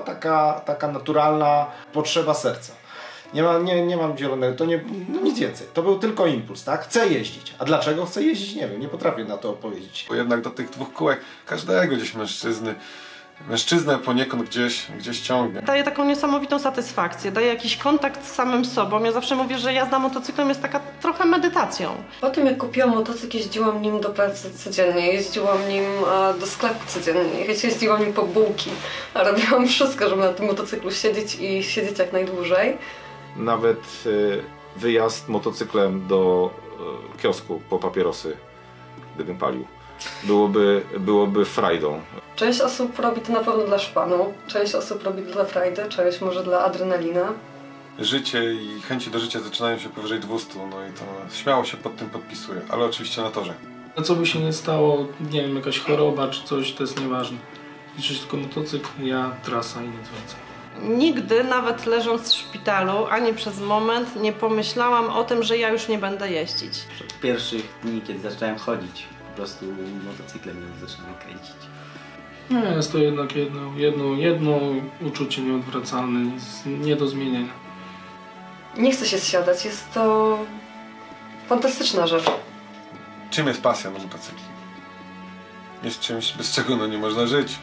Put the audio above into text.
była taka, taka naturalna potrzeba serca. Nie, ma, nie, nie mam zielonego, to nie, no nic więcej. To był tylko impuls, tak? Chcę jeździć. A dlaczego chcę jeździć? Nie wiem, nie potrafię na to odpowiedzieć. Bo jednak do tych dwóch kółek każdego gdzieś mężczyzny, mężczyznę poniekąd gdzieś, gdzieś ciągnie. Daje taką niesamowitą satysfakcję, daje jakiś kontakt z samym sobą. Ja zawsze mówię, że jazda motocyklem jest taka trochę medytacją. Po tym jak kupiłam motocykl, jeździłam nim do pracy codziennie, jeździłam nim do sklepu codziennie, jeździłam nim po bułki, a robiłam wszystko, żeby na tym motocyklu siedzieć i siedzieć jak najdłużej. Nawet y, wyjazd motocyklem do y, kiosku po papierosy, gdybym palił, byłoby, byłoby frajdą. Część osób robi to na pewno dla szpanu, część osób robi to dla frajdy, część może dla adrenalina. Życie i chęci do życia zaczynają się powyżej 200, no i to śmiało się pod tym podpisuję, ale oczywiście na torze. A co by się nie stało, nie wiem, jakaś choroba czy coś, to jest nieważne. Liczy się tylko motocykl, ja, trasa i nic więcej. Nigdy, nawet leżąc w szpitalu, ani przez moment nie pomyślałam o tym, że ja już nie będę jeździć. Od pierwszych dni, kiedy zacząłem chodzić, prostu motocyklem mnie zacząłem kręcić. No jest to jednak jedno, jedno, jedno uczucie nieodwracalne, nie do zmienienia. Nie chce się zsiadać, jest to fantastyczna rzecz. Czym jest pasja na motocykli? Jest czymś, bez czego no nie można żyć.